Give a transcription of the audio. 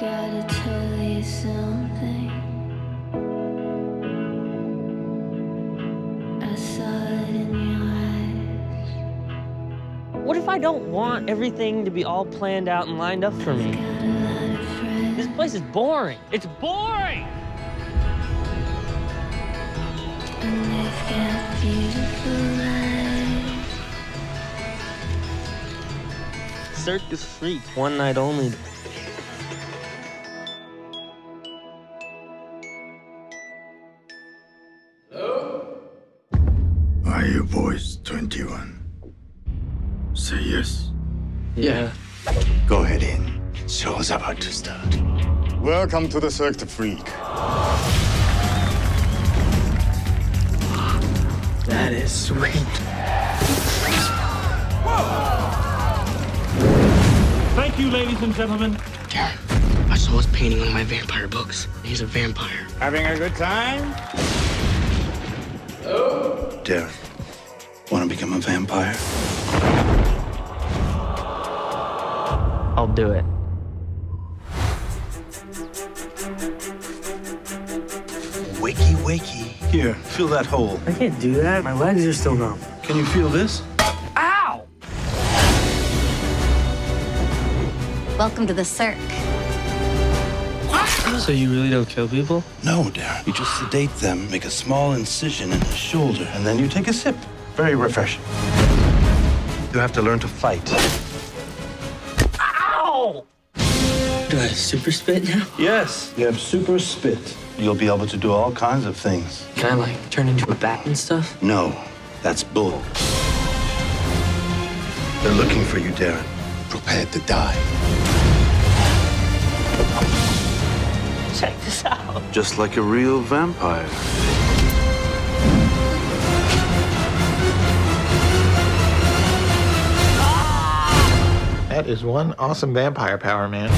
gotta tell you something. I saw it in your eyes. What if I don't want everything to be all planned out and lined up for me? Got a lot of friends. This place is boring. It's boring! And they've got beautiful lives. Cirque du Freak, one night only. Are you boys 21? Say yes. Yeah. Go ahead in. Show's about to start. Welcome to the Cirque du Freak. That is sweet. Thank you, ladies and gentlemen. Darren, I saw his painting in one of my vampire books. He's a vampire. Having a good time? Darren, want to become a vampire? I'll do it. Wakey, wakey. Here, fill that hole. I can't do that. My legs are still numb. Can you feel this? Ow! Welcome to the Cirque. So you really don't kill people? No, Darren. You just sedate them, make a small incision in the shoulder, and then you take a sip. Very refreshing. You have to learn to fight. Ow! Do I have super spit now? Yes, you have super spit. You'll be able to do all kinds of things. Can I like turn into a bat and stuff? No, that's bull. They're looking for you, Darren. Prepared to die. Just like a real vampire. That is one awesome vampire power, man.